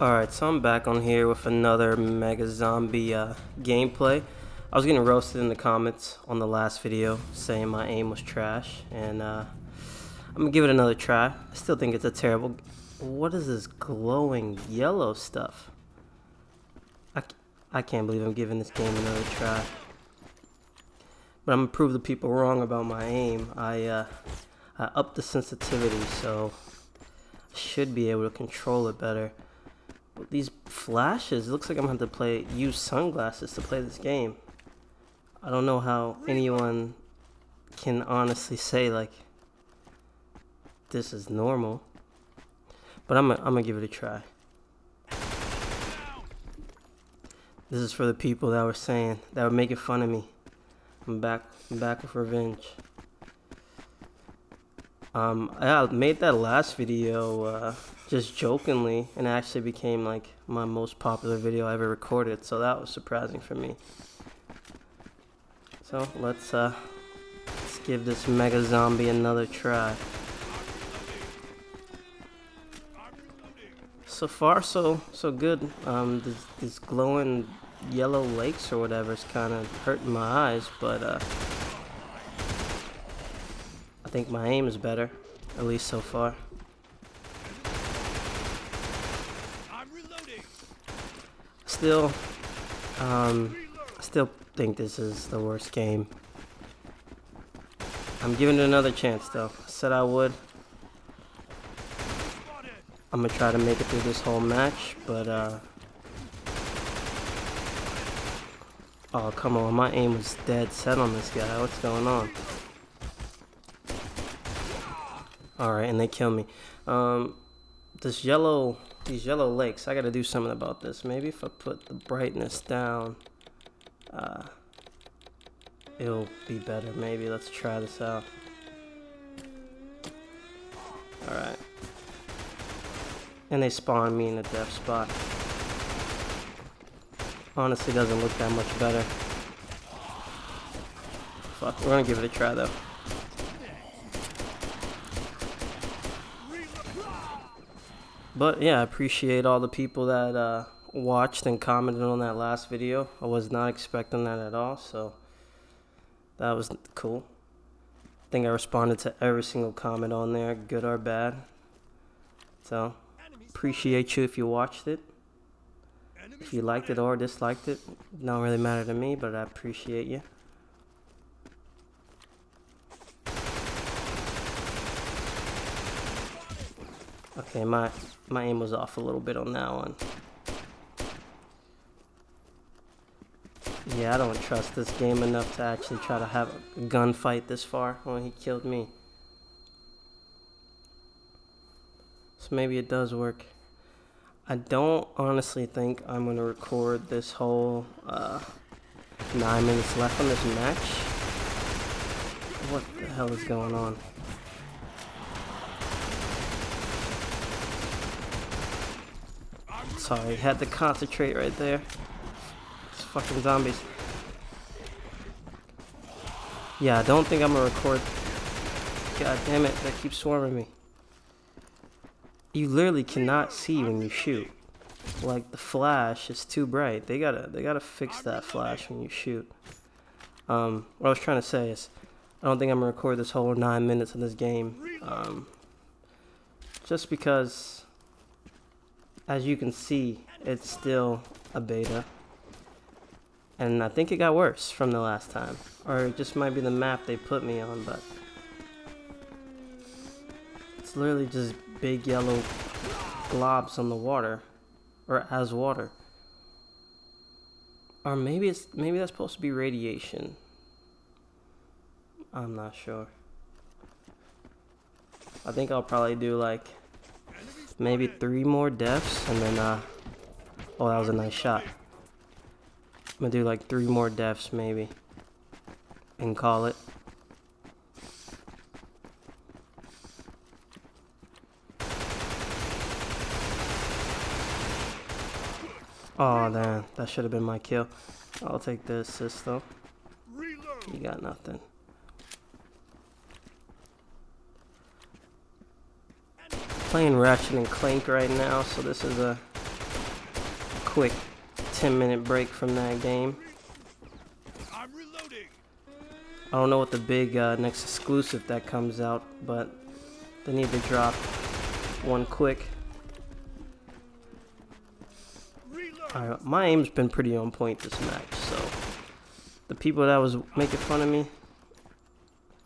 Alright, so I'm back on here with another Mega Zombie uh, gameplay. I was getting roasted in the comments on the last video saying my aim was trash, and uh, I'm gonna give it another try. I still think it's a terrible... What is this glowing yellow stuff? I, I can't believe I'm giving this game another try. But I'm gonna prove the people wrong about my aim. I, uh, I upped the sensitivity, so I should be able to control it better. These flashes, it looks like I'm gonna have to play use sunglasses to play this game. I don't know how anyone can honestly say like this is normal. But I'm gonna, I'm gonna give it a try. This is for the people that were saying that were making fun of me. I'm back I'm back with revenge. Um, I made that last video uh, just jokingly, and it actually became like my most popular video I ever recorded. So that was surprising for me. So let's uh, let's give this mega zombie another try. So far, so so good. Um, this, this glowing yellow lakes or whatever is kind of hurting my eyes, but uh. I think my aim is better, at least so far. Still, um, still think this is the worst game. I'm giving it another chance though. I said I would. I'm gonna try to make it through this whole match, but uh Oh come on, my aim was dead set on this guy. What's going on? Alright, and they kill me. Um, this yellow, these yellow lakes, I gotta do something about this. Maybe if I put the brightness down, uh, it'll be better. Maybe, let's try this out. Alright. And they spawn me in a death spot. Honestly, doesn't look that much better. Fuck, we're gonna give it a try though. But yeah, I appreciate all the people that uh, watched and commented on that last video. I was not expecting that at all, so that was cool. I think I responded to every single comment on there, good or bad. So, appreciate you if you watched it. If you liked it or disliked it, don't really matter to me, but I appreciate you. Okay, my my aim was off a little bit on that one. Yeah, I don't trust this game enough to actually try to have a gunfight this far when he killed me. So maybe it does work. I don't honestly think I'm going to record this whole uh, nine minutes left on this match. What the hell is going on? Sorry, had to concentrate right there. It's fucking zombies. Yeah, I don't think I'm gonna record. God damn it, that keeps swarming me. You literally cannot see when you shoot. Like the flash is too bright. They gotta they gotta fix that flash when you shoot. Um, what I was trying to say is, I don't think I'm gonna record this whole nine minutes of this game. Um, just because as you can see, it's still a beta. And I think it got worse from the last time. Or it just might be the map they put me on, but... It's literally just big yellow globs on the water. Or as water. Or maybe it's maybe that's supposed to be radiation. I'm not sure. I think I'll probably do like maybe three more deaths, and then, uh, oh, that was a nice shot. I'm gonna do like three more deaths, maybe, and call it. Oh, damn, that should have been my kill. I'll take the assist, though. You got nothing. Playing Ratchet and Clank right now, so this is a quick 10 minute break from that game. I don't know what the big uh, next exclusive that comes out, but they need to drop one quick. Alright, my aim's been pretty on point this match, so the people that was making fun of me,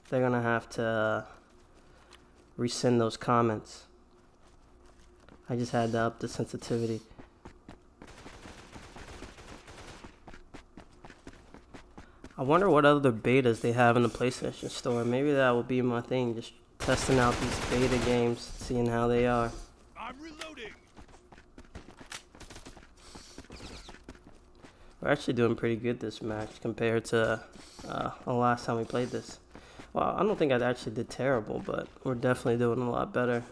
they're gonna have to uh, resend those comments. I just had to up the sensitivity. I wonder what other betas they have in the PlayStation Store. Maybe that will be my thing, just testing out these beta games, seeing how they are. I'm reloading. We're actually doing pretty good this match compared to uh, the last time we played this. Well, I don't think I actually did terrible, but we're definitely doing a lot better.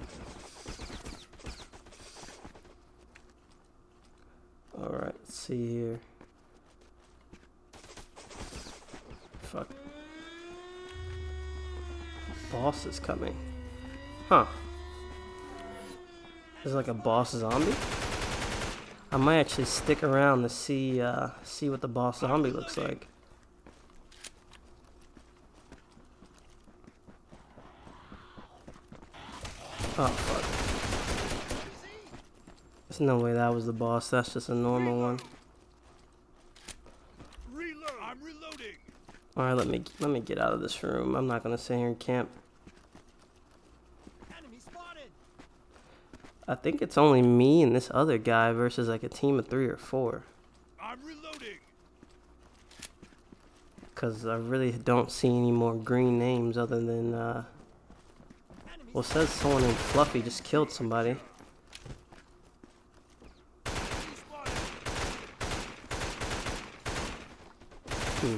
Alright, let's see here. Fuck. Boss is coming. Huh. There's like a boss zombie? I might actually stick around to see uh, see what the boss zombie looks like. Oh fuck. There's no way that was the boss, that's just a normal one. Reload. I'm reloading. Alright, let me let me get out of this room. I'm not gonna sit here and camp. I think it's only me and this other guy versus like a team of three or four. I'm reloading. Cause I really don't see any more green names other than uh Enemy well it says someone in Fluffy just killed somebody. Hmm.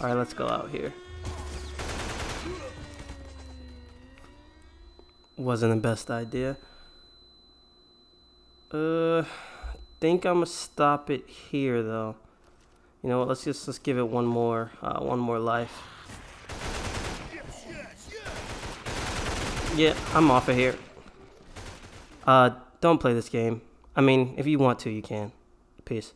Alright, let's go out here. Wasn't the best idea. Uh, think I'm gonna stop it here though. You know what? Let's just let's give it one more uh, one more life. Yeah, I'm off of here. Uh, don't play this game. I mean, if you want to, you can. Peace.